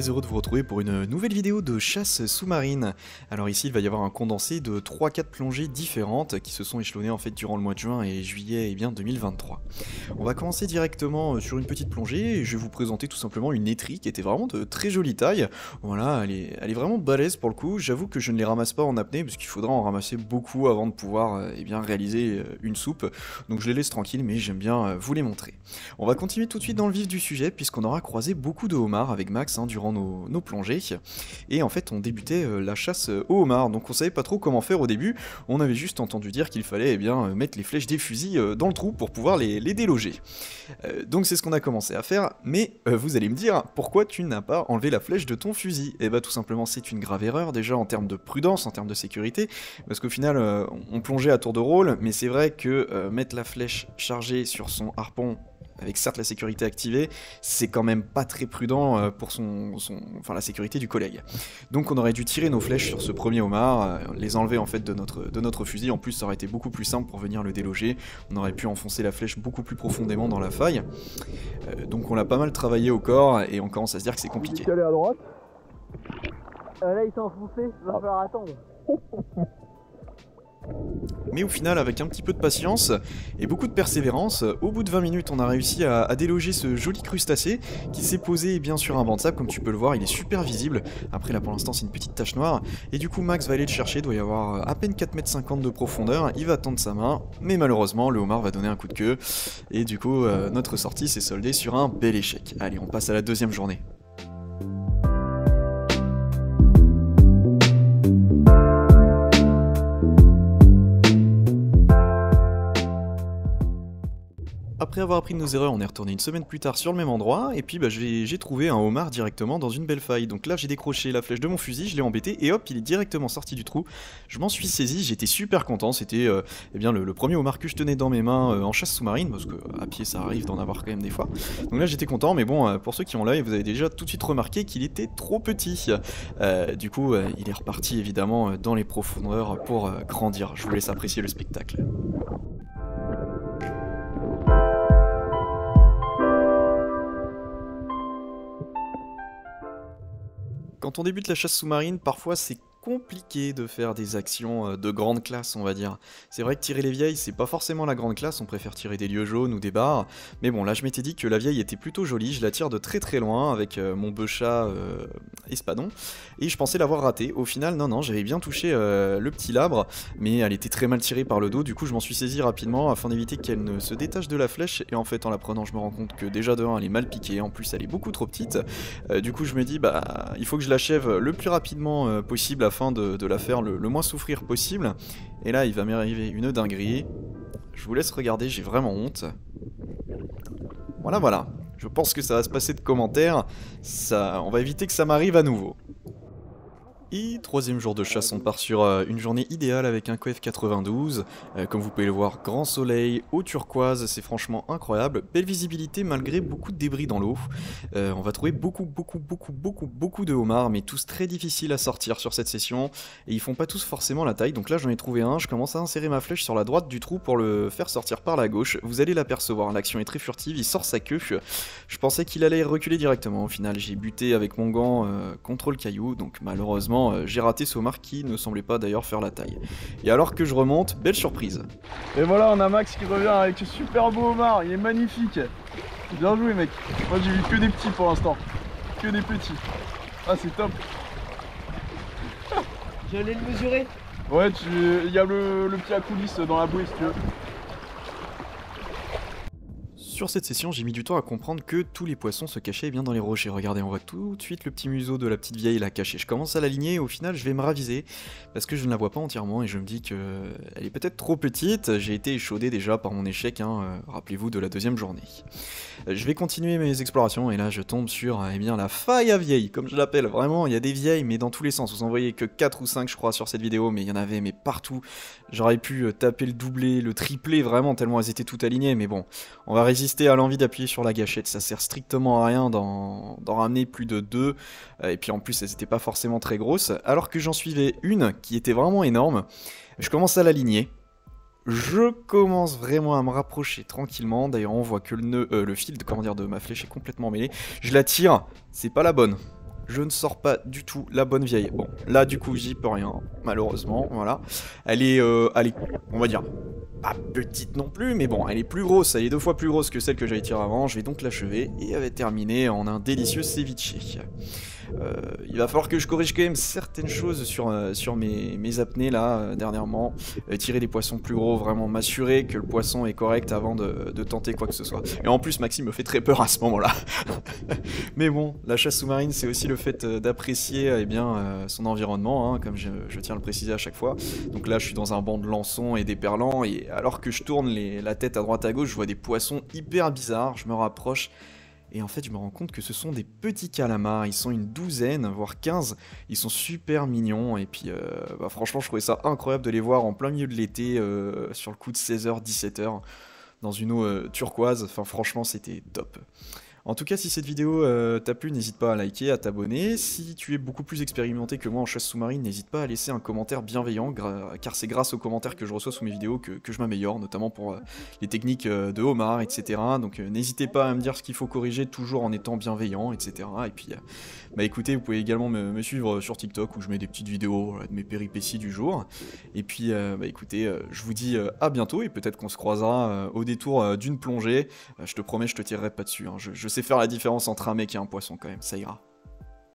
heureux de vous retrouver pour une nouvelle vidéo de chasse sous-marine. Alors ici il va y avoir un condensé de 3-4 plongées différentes qui se sont échelonnées en fait durant le mois de juin et juillet et eh bien 2023. On va commencer directement euh, sur une petite plongée et je vais vous présenter tout simplement une étrie qui était vraiment de très jolie taille. Voilà, elle est, elle est vraiment balèze pour le coup, j'avoue que je ne les ramasse pas en apnée parce qu'il faudra en ramasser beaucoup avant de pouvoir euh, eh bien, réaliser euh, une soupe. Donc je les laisse tranquilles mais j'aime bien vous les montrer. On va continuer tout de suite dans le vif du sujet puisqu'on aura croisé beaucoup de homards avec Max hein, durant nos, plongées. Et en fait, on débutait euh, la chasse au homard, donc on savait pas trop comment faire au début. On avait juste entendu dire qu'il fallait eh bien, euh, mettre les flèches des fusils euh, dans le trou pour pouvoir les, déloger. donc c'est ce qu'on a commencé à faire, mais vous allez me dire, pourquoi tu n'as pas enlevé la flèche de ton fusil? Et eh bah tout simplement c'est une grave erreur déjà en termes de prudence, en termes de sécurité, parce qu'au final on plongeait à tour de rôle, mais c'est vrai que mettre la flèche chargée sur son harpon avec certes la sécurité activée, c'est quand même pas très prudent euh, pour son, enfin, la sécurité du collègue. Donc on aurait dû tirer nos flèches sur ce premier homard, euh, les enlever en fait de notre, de notre fusil, en plus ça aurait été beaucoup plus simple pour venir le déloger, on aurait pu enfoncer la flèche beaucoup plus profondément dans la faille. Euh, donc on l'a pas mal travaillé au corps et on commence à se dire que c'est compliqué. à droite? Là il s'est enfoncé, va falloir attendre. Mais au final, avec un petit peu de patience et beaucoup de persévérance, au bout de 20 minutes, on a réussi à, déloger ce joli crustacé qui s'est posé bien sur un banc de sable, comme tu peux le voir, il est super visible. Après là pour l'instant c'est une petite tache noire. Et du coup Max va aller le chercher, doit y avoir à peine 4,50 m de profondeur, il va tendre sa main, mais malheureusement le homard va donner un coup de queue. Et du coup euh, notre sortie s'est soldée sur un bel échec. Allez, on passe à la deuxième journée. Après avoir appris de nos erreurs, on est retourné une semaine plus tard sur le même endroit, et puis bah, j'ai trouvé un homard directement dans une belle faille. Donc là, j'ai décroché la flèche de mon fusil, je l'ai embêté, et hop, il est directement sorti du trou. Je m'en suis saisi, j'étais super content, c'était euh, eh bien le, premier homard que je tenais dans mes mains euh, en chasse sous-marine, parce que à pied ça arrive d'en avoir quand même des fois. Donc là, j'étais content, mais bon, euh, pour ceux qui ont l'œil, vous avez déjà tout de suite remarqué qu'il était trop petit. du coup, il est reparti évidemment dans les profondeurs pour grandir. Je vous laisse apprécier le spectacle. Quand on débute la chasse sous-marine, parfois c'est compliqué de faire des actions euh, de grande classe, on va dire. C'est vrai que tirer les vieilles, c'est pas forcément la grande classe, on préfère tirer des lieux jaunes ou des barres. Mais bon, là je m'étais dit que la vieille était plutôt jolie, je la tire de très très loin avec euh, mon beuchat euh, espadon. Et je pensais l'avoir raté. Au final, non, non, j'avais bien touché le petit labre, mais elle était très mal tirée par le dos. Du coup, je m'en suis saisi rapidement afin d'éviter qu'elle ne se détache de la flèche. Et en fait, en la prenant, je me rends compte que déjà de 1, elle est mal piquée. En plus, elle est beaucoup trop petite. du coup, je me dis, bah, il faut que je l'achève le plus rapidement possible afin de, la faire le, moins souffrir possible. Et là, il va m'arriver une dinguerie. Je vous laisse regarder, j'ai vraiment honte. Voilà, voilà. Je pense que ça va se passer de commentaires. Ça, on va éviter que ça m'arrive à nouveau. Troisième jour de chasse, on part sur euh, une journée idéale avec un coef 92. Euh, comme vous pouvez le voir, grand soleil, eau turquoise, c'est franchement incroyable. Belle visibilité malgré beaucoup de débris dans l'eau. Euh, on va trouver beaucoup, beaucoup, beaucoup, beaucoup, beaucoup de homards, mais tous très difficiles à sortir sur cette session. Et ils font pas tous forcément la taille. Donc là, j'en ai trouvé un. Je commence à insérer ma flèche sur la droite du trou pour le faire sortir par la gauche. Vous allez l'apercevoir, l'action est très furtive. Il sort sa queue. Je pensais qu'il allait reculer directement. Au final, j'ai buté avec mon gant contre le caillou. Donc malheureusement, euh, j'ai raté ce homard qui ne semblait pas d'ailleurs faire la taille. Et alors que je remonte, belle surprise. Et voilà, on a Max qui revient avec ce super beau homard, il est magnifique. Bien joué mec. Moi j'ai vu que des petits pour l'instant. Que des petits. Ah c'est top. J'allais le mesurer. Ouais, il y a le, le petit à coulisses dans la bouée si tu veux. Sur cette session, j'ai mis du temps à comprendre que tous les poissons se cachaient bien dans les rochers. Regardez, on voit tout de suite le petit museau de la petite vieille là caché. Je commence à l'aligner et au final, je vais me raviser parce que je ne la vois pas entièrement et je me dis que elle est peut-être trop petite. J'ai été échaudé déjà par mon échec, hein, euh, rappelez-vous de la deuxième journée. Euh, je vais continuer mes explorations et là, je tombe sur eh bien, la faille à vieille, comme je l'appelle. Vraiment, il y a des vieilles, mais dans tous les sens. Vous en voyez que 4 ou 5, je crois, sur cette vidéo, mais il y en avait mais partout. J'aurais pu euh, taper le doublé, le triplé, vraiment, tellement elles étaient toutes alignées. Mais bon, on va résister à l'envie d'appuyer sur la gâchette. Ça sert strictement à rien d'en ramener plus de deux. Euh, et puis en plus, elles n'étaient pas forcément très grosses. Alors que j'en suivais une qui était vraiment énorme. Je commence à l'aligner. Je commence vraiment à me rapprocher tranquillement. D'ailleurs, on voit que le, nœud, euh, le fil de, comment dire, de ma flèche est complètement mêlé. Je la tire, c'est pas la bonne. je ne sors pas du tout la bonne vieille. Bon, là du coup j'y peux rien, malheureusement, voilà. Elle est, euh, elle est, on va dire, pas petite non plus, mais bon, elle est plus grosse, elle est deux fois plus grosse que celle que j'avais tirée avant, je vais donc l'achever, et elle va terminer en un délicieux ceviche. Euh, il va falloir que je corrige quand même certaines choses sur, euh, sur mes, apnées là, euh, dernièrement. tirer des poissons plus gros, vraiment m'assurer que le poisson est correct avant de, de, tenter quoi que ce soit. Et en plus, Maxime me fait très peur à ce moment-là. Mais bon, la chasse sous-marine, c'est aussi le fait d'apprécier eh bien son environnement, hein, comme je, tiens à le préciser à chaque fois. Donc là, je suis dans un banc de lançons et d'éperlans, et alors que je tourne la tête à droite à gauche, je vois des poissons hyper bizarres. Je me rapproche et en fait, je me rends compte que ce sont des petits calamars. Ils sont une douzaine, voire 15. Ils sont super mignons. Et puis, euh, bah, franchement, je trouvais ça incroyable de les voir en plein milieu de l'été, euh, sur le coup de 16h, 17h, dans une eau euh, turquoise. Enfin, franchement, c'était top. En tout cas, si cette vidéo euh, t'a plu, n'hésite pas à liker, à t'abonner. Si tu es beaucoup plus expérimenté que moi en chasse sous-marine, n'hésite pas à laisser un commentaire bienveillant, car c'est grâce aux commentaires que je reçois sous mes vidéos que, je m'améliore, notamment pour euh, les techniques euh, de homard, etc. Donc n'hésitez pas à me dire ce qu'il faut corriger, toujours en étant bienveillant, etc. Et puis, bah écoutez, vous pouvez également me, suivre sur TikTok où je mets des petites vidéos de mes péripéties du jour. Et puis, bah écoutez, je vous dis à bientôt et peut-être qu'on se croisera au détour d'une plongée. je te promets, je te tirerai pas dessus. Hein. Sais faire la différence entre un mec et un poisson quand même, ça ira.